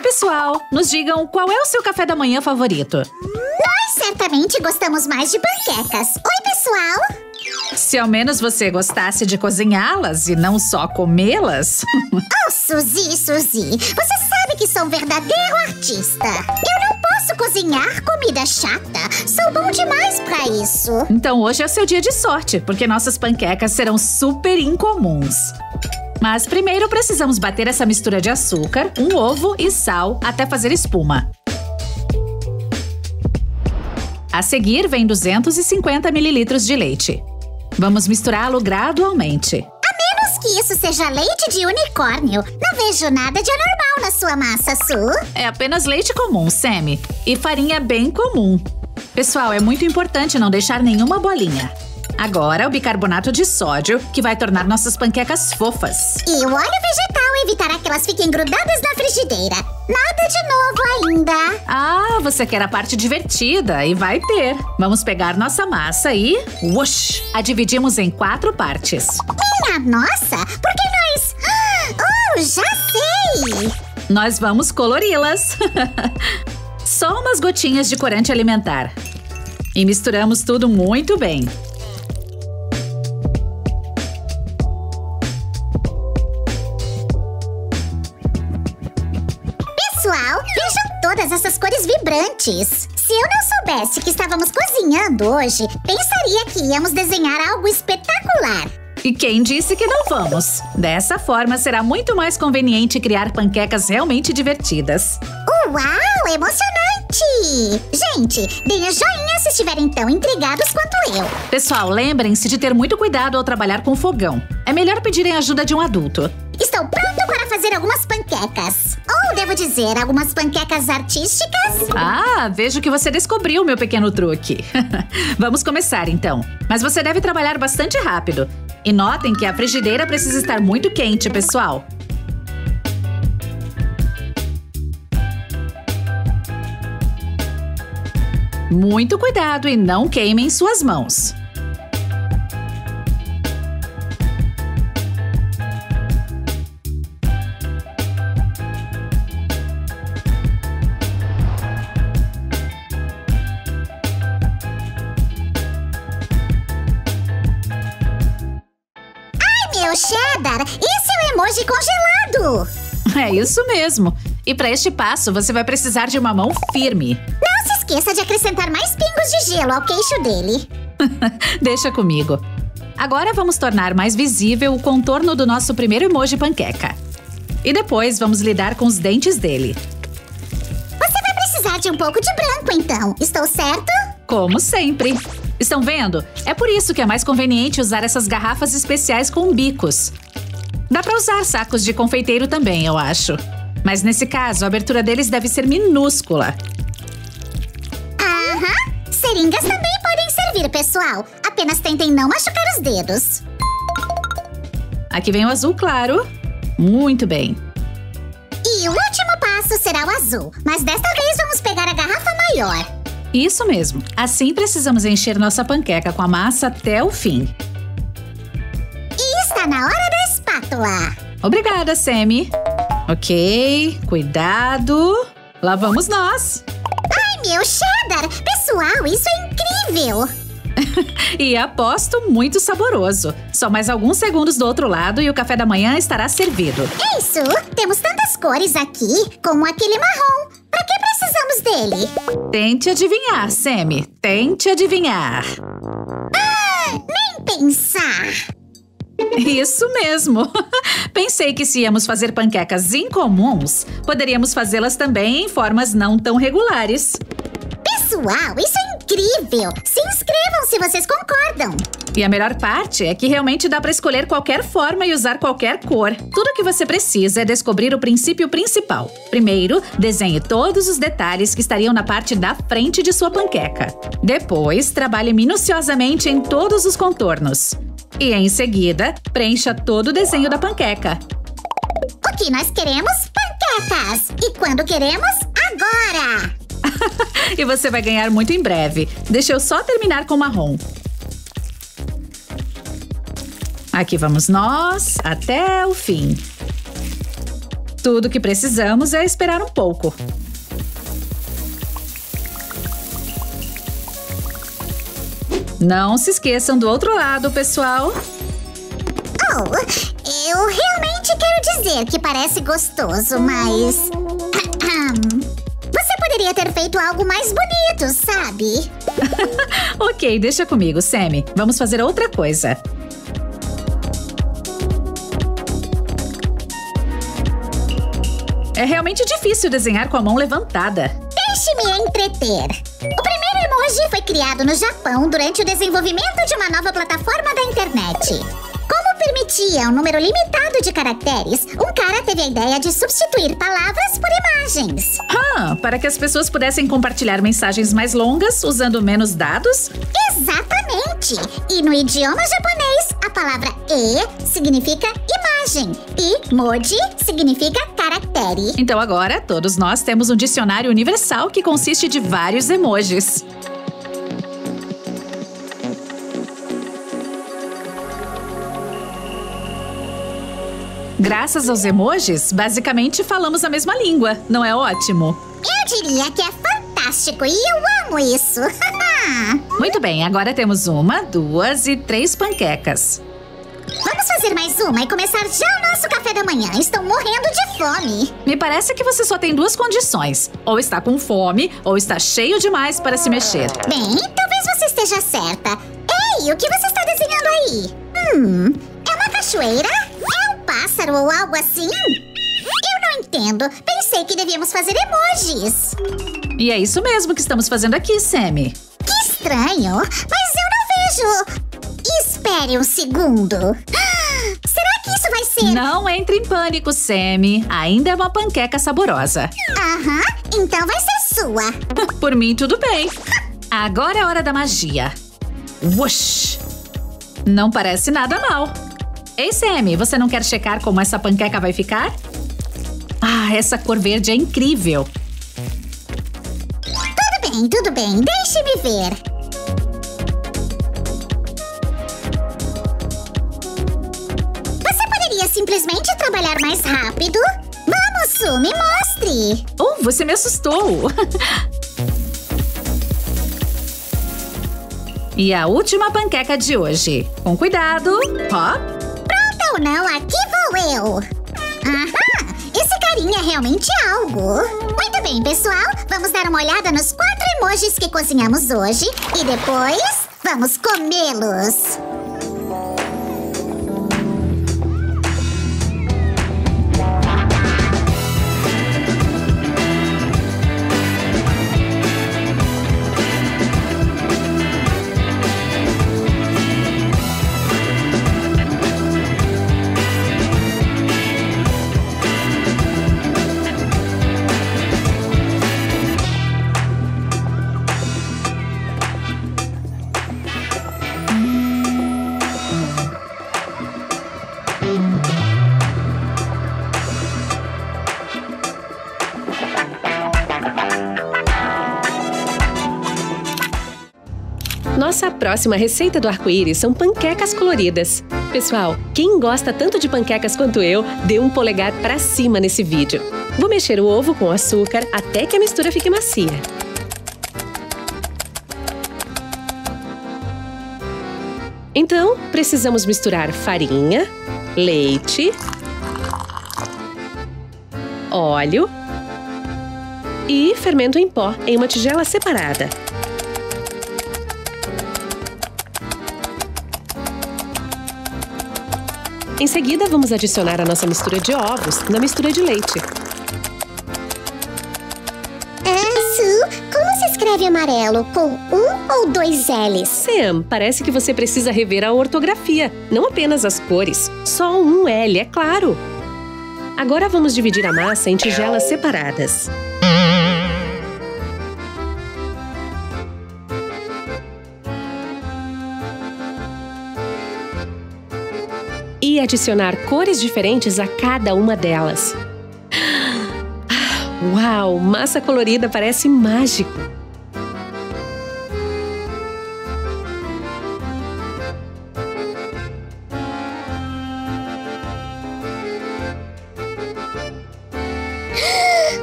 Oi, pessoal! Nos digam qual é o seu café da manhã favorito. Nós certamente gostamos mais de panquecas. Oi, pessoal! Se ao menos você gostasse de cozinhá-las e não só comê-las. oh, Suzy, Suzy, você sabe que sou um verdadeiro artista. Eu não posso cozinhar comida chata. Sou bom demais para isso. Então hoje é seu dia de sorte, porque nossas panquecas serão super incomuns. Mas primeiro precisamos bater essa mistura de açúcar, um ovo e sal até fazer espuma. A seguir vem 250 ml de leite. Vamos misturá-lo gradualmente. A menos que isso seja leite de unicórnio. Não vejo nada de anormal na sua massa, Su. É apenas leite comum, Sammy. E farinha bem comum. Pessoal, é muito importante não deixar nenhuma bolinha. Agora, o bicarbonato de sódio, que vai tornar nossas panquecas fofas. E o óleo vegetal evitará que elas fiquem grudadas na frigideira. Nada de novo ainda. Ah, você quer a parte divertida e vai ter. Vamos pegar nossa massa e... Whoosh! A dividimos em quatro partes. Minha nossa! Por que nós... Oh, já sei! Nós vamos colori-las. Só umas gotinhas de corante alimentar. E misturamos tudo muito bem. Todas essas cores vibrantes. Se eu não soubesse que estávamos cozinhando hoje, pensaria que íamos desenhar algo espetacular. E quem disse que não vamos? Dessa forma, será muito mais conveniente criar panquecas realmente divertidas. Uau, emocionante! Gente, deem o joinha se estiverem tão intrigados quanto eu. Pessoal, lembrem-se de ter muito cuidado ao trabalhar com fogão. É melhor pedirem ajuda de um adulto. Estou pronto para fazer algumas panquecas. Ou devo dizer, algumas panquecas artísticas? Ah, vejo que você descobriu meu pequeno truque. Vamos começar então. Mas você deve trabalhar bastante rápido. E notem que a frigideira precisa estar muito quente, pessoal. Muito cuidado e não queimem suas mãos. Emoji congelado! É isso mesmo. E para este passo, você vai precisar de uma mão firme. Não se esqueça de acrescentar mais pingos de gelo ao queixo dele. Deixa comigo. Agora vamos tornar mais visível o contorno do nosso primeiro emoji panqueca. E depois vamos lidar com os dentes dele. Você vai precisar de um pouco de branco, então. Estou certo? Como sempre. Estão vendo? É por isso que é mais conveniente usar essas garrafas especiais com bicos. Dá para usar sacos de confeiteiro também, eu acho. Mas nesse caso, a abertura deles deve ser minúscula. Aham! Seringas também podem servir, pessoal. Apenas tentem não machucar os dedos. Aqui vem o azul claro. Muito bem. E o último passo será o azul. Mas desta vez vamos pegar a garrafa maior. Isso mesmo. Assim precisamos encher nossa panqueca com a massa até o fim. E está na hora espátula. Obrigada, Sammy. Ok, cuidado. Lá vamos nós. Ai, meu cheddar! Pessoal, isso é incrível! e aposto muito saboroso. Só mais alguns segundos do outro lado e o café da manhã estará servido. Isso! Temos tantas cores aqui, como aquele marrom. Pra que precisamos dele? Tente adivinhar, Sammy. Tente adivinhar. Ah, nem pensar. Isso mesmo! Pensei que se íamos fazer panquecas incomuns, poderíamos fazê-las também em formas não tão regulares. Pessoal, isso é incrível! Se inscrevam se vocês concordam! E a melhor parte é que realmente dá para escolher qualquer forma e usar qualquer cor. Tudo o que você precisa é descobrir o princípio principal. Primeiro, desenhe todos os detalhes que estariam na parte da frente de sua panqueca. Depois, trabalhe minuciosamente em todos os contornos. E em seguida, preencha todo o desenho da panqueca. O que nós queremos? Panquecas! E quando queremos? Agora! e você vai ganhar muito em breve. Deixa eu só terminar com o marrom. Aqui vamos nós, até o fim. Tudo que precisamos é esperar um pouco. Não se esqueçam do outro lado, pessoal. Oh, eu realmente quero dizer que parece gostoso, mas. Você poderia ter feito algo mais bonito, sabe? ok, deixa comigo, Sammy. Vamos fazer outra coisa. É realmente difícil desenhar com a mão levantada. Deixe-me entreter. O primeiro emoji foi criado no Japão durante o desenvolvimento de uma nova plataforma da internet. Como permitia um número limitado de caracteres, um cara teve a ideia de substituir palavras por imagens. Ah, para que as pessoas pudessem compartilhar mensagens mais longas usando menos dados? Exatamente! E no idioma japonês, a palavra e significa imagem e moji significa caractere. Então agora, todos nós temos um dicionário universal que consiste de vários emojis. Graças aos emojis, basicamente falamos a mesma língua, não é ótimo? Eu diria que é fantástico e eu amo isso! Muito bem, agora temos uma, duas e três panquecas. Vamos fazer mais uma e começar já o nosso café da manhã. Estou morrendo de fome. Me parece que você só tem duas condições: ou está com fome, ou está cheio demais para se mexer. Bem, talvez você esteja certa. Ei, o que você está desenhando aí? Hum, é uma cachoeira? Pássaro ou algo assim? Eu não entendo. Pensei que devíamos fazer emojis. E é isso mesmo que estamos fazendo aqui, Sammy. Que estranho, mas eu não vejo Espere um segundo. Será que isso vai ser... Não entre em pânico, Sammy. Ainda é uma panqueca saborosa. Aham, então vai ser sua. Por mim, tudo bem. Agora é hora da magia. Whoosh! Não parece nada mal. Ei, Sammy, você não quer checar como essa panqueca vai ficar? Ah, essa cor verde é incrível. Tudo bem, tudo bem. Deixe-me ver. simplesmente trabalhar mais rápido? Vamos, Su, me mostre! Oh, você me assustou! e a última panqueca de hoje. Com cuidado! Hop! Ou não, aqui vou eu! Aham! Esse carinha é realmente algo! Muito bem, pessoal! Vamos dar uma olhada nos quatro emojis que cozinhamos hoje e depois vamos comê-los! Nossa próxima receita do arco-íris são panquecas coloridas. Pessoal, quem gosta tanto de panquecas quanto eu, dê um polegar para cima nesse vídeo. Vou mexer o ovo com açúcar até que a mistura fique macia. Então, precisamos misturar farinha, leite, óleo e fermento em pó em uma tigela separada. Em seguida, vamos adicionar a nossa mistura de ovos na mistura de leite. Ah, Su, como se escreve amarelo? Com um ou dois L's? Sam, parece que você precisa rever a ortografia, não apenas as cores. Só um L, é claro. Agora vamos dividir a massa em tigelas separadas. adicionar cores diferentes a cada uma delas. Uau, massa colorida parece mágico!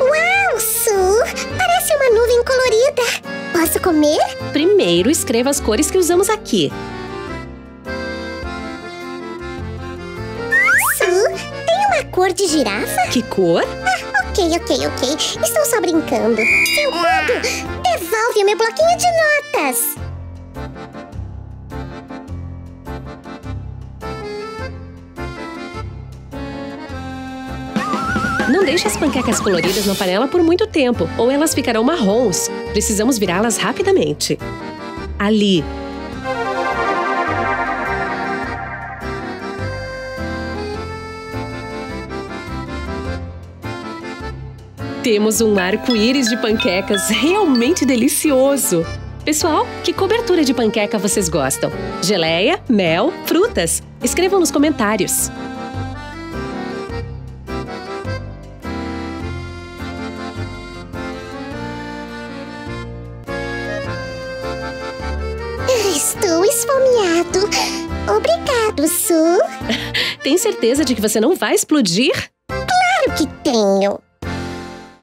Uau, Su! Parece uma nuvem colorida! Posso comer? Primeiro escreva as cores que usamos aqui. Cor de girafa? Que cor? Ok, ok, ok. Estou só brincando. Seu mundo! Devolve o meu bloquinho de notas! Não deixe as panquecas coloridas na panela por muito tempo, ou elas ficarão marrons. Precisamos virá-las rapidamente. Ali. Temos um arco-íris de panquecas realmente delicioso. Pessoal, que cobertura de panqueca vocês gostam? Geleia, mel, frutas? Escrevam nos comentários. Estou esfomeado. Obrigado, Su. Tem certeza de que você não vai explodir? Claro que tenho.